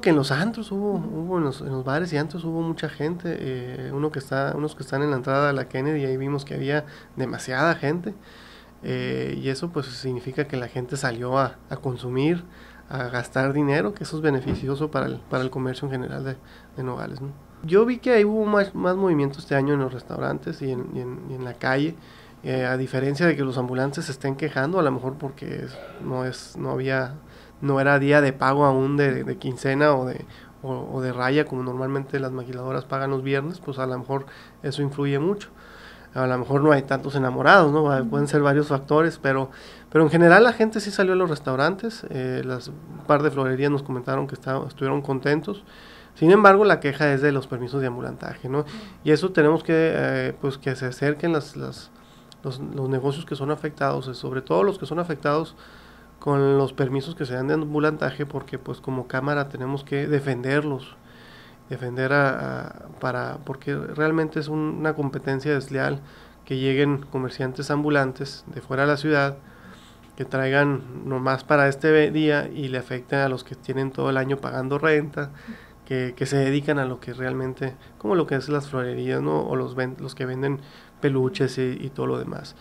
Que en los antros hubo, hubo en, los, bares y antros hubo mucha gente, eh, uno que está, unos que están en la entrada de la Kennedy, ahí vimos que había demasiada gente, eh, y eso pues significa que la gente salió a, a, consumir, a gastar dinero, que eso es beneficioso para el, para el comercio en general de, de Nogales. ¿no? Yo vi que ahí hubo más, más movimiento este año en los restaurantes y en, y en, y la calle, eh, a diferencia de que los ambulantes se estén quejando, a lo mejor porque no, es, no había no era día de pago aún de, de quincena o de, o, o, de raya como normalmente las maquiladoras pagan los viernes, pues a lo mejor eso influye mucho. A lo mejor no hay tantos enamorados, ¿no? Pueden ser varios factores, pero, pero en general la gente sí salió a los restaurantes. Eh, las un par de florerías nos comentaron que estaban, estuvieron contentos. Sin embargo, la queja es de los permisos de ambulantaje, ¿no? Y eso tenemos que, eh, pues, que se acerquen las, las, los, los negocios que son afectados, sobre todo los que son afectados con los permisos que se dan de ambulantaje porque pues como cámara tenemos que defenderlos defender a, para porque realmente es un, una competencia desleal que lleguen comerciantes ambulantes de fuera de la ciudad que traigan nomás para este día y le afecten a los que tienen todo el año pagando renta que, que se dedican a lo que realmente como lo que es las florerías no o los ven, los que venden peluches y todo lo demás